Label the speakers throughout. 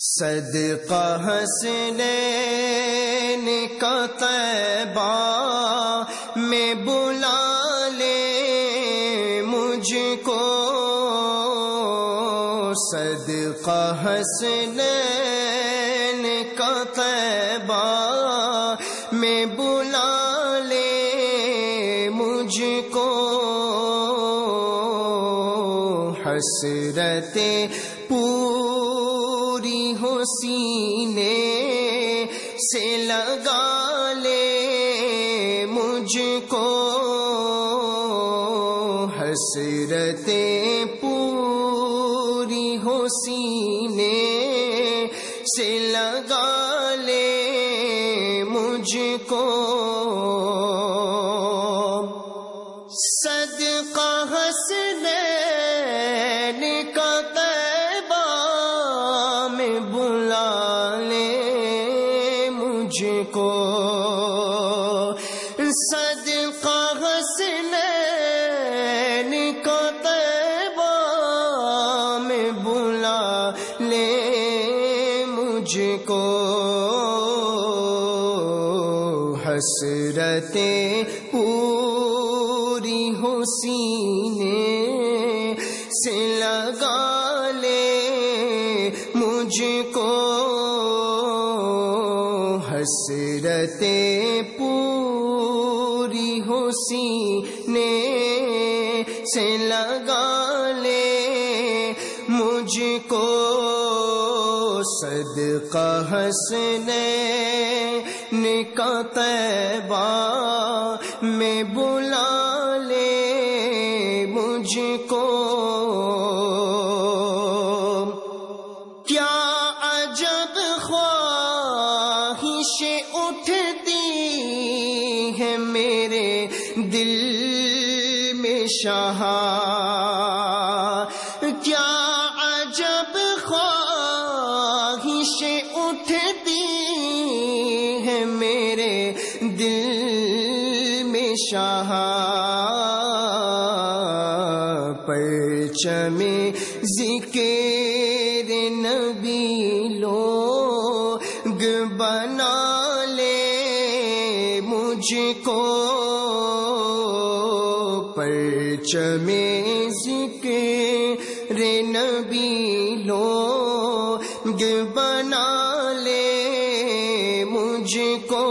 Speaker 1: صدقہ حسنین کا طیبہ میں بلا لے مجھ کو۔ صدقہ حسنین کا طیبہ میں بلا لے مجھ کو۔ حسرتیں پوری ہو سینے سے لگا لے مجھ کو۔ حسرتیں پوری ہو سینے سے لگا لے مجھ کو۔ صدقہ حسنین مجھ کو حسرتیں پوری ہو سینے سے لگا لے مجھ کو حسرتیں پوری ہو سینے سے لگا لے مجھ کو صدقہ حسنین کا طیبہ میں بلا لے مجھ کو۔ کیا عجب خواہش اٹھتی ہے میرے دل میں شاہ میرے دل میں شاہ پرچم ذکر نبی لو بنا لے مجھ کو پرچم ذکر نبی لو بنا لے مجھ کو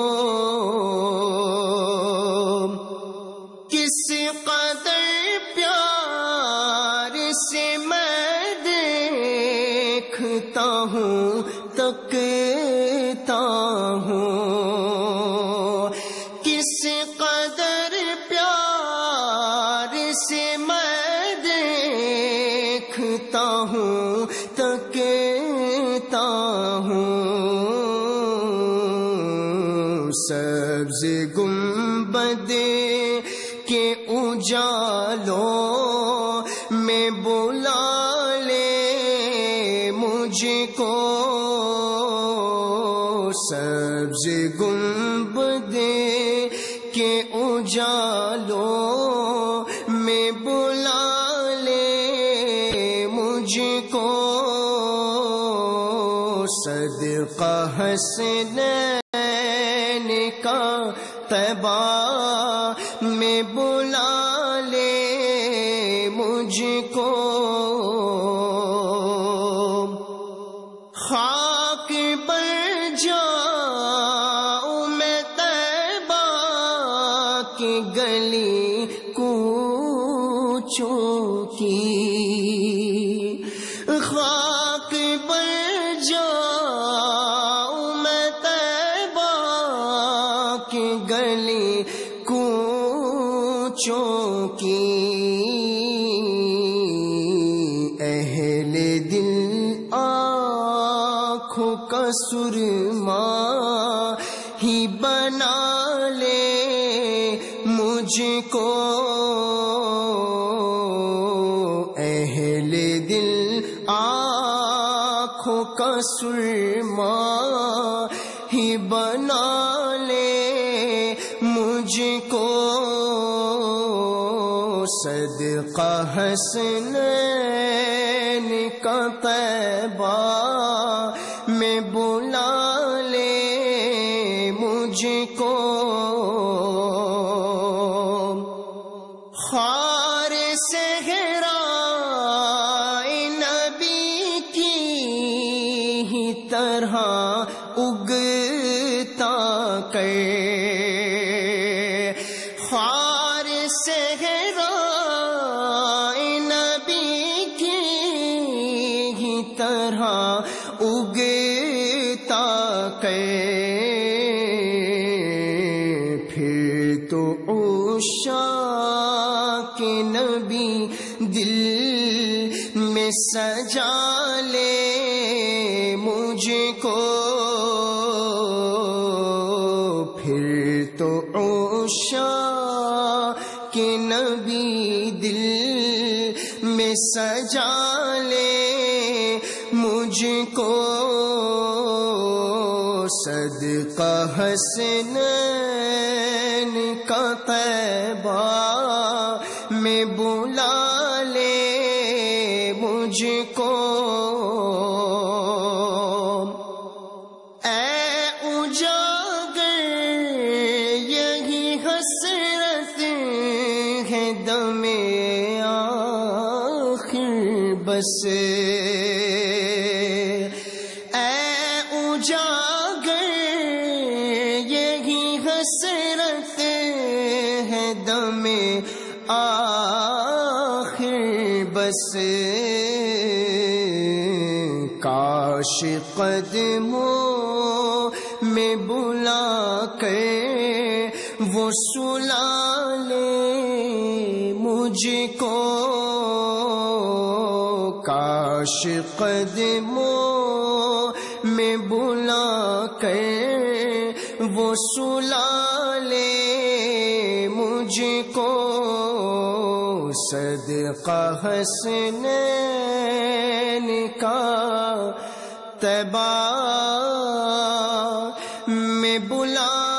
Speaker 1: کس قدر پیار سے میں دیکھتا ہوں، تکتا ہوں۔ کس قدر پیار سے میں دیکھتا ہوں، تکتا ہوں۔ سبز گنبد کے اجالوں میں بلا لے مجھ کو۔ سبز گنبد کے اجالوں میں بلا لے مجھ کو۔ صدقہ حسنین کا طیبہ میں بلا لے مجھ کو۔ خاک پر جاؤں میں طیبہ کی گلی کوچوں کی۔ خاک کا سرما ہی بنا لے مجھ کو۔ اہل دل آنکھوں کا سرما ہی بنا لے مجھ کو۔ صدقہ حسنین کا طیبہ۔ خار نبی کی ہی طرح اگتا کہ پھر تو اوشا کے نبی دل میں سجا لے۔ سجا لے مجھ کو صدقہ حسن کا طیبہ میں بلا بس اے اجاگر، یہی حسرت ہے دم آخر، بس کاش قدموں میں بلا کر وہ سلا لے مجھ کو۔ کاش قدموں میں بلا کر وہ سلا لے مجھ کو۔ صدقہ حسن کا تبا میں بلا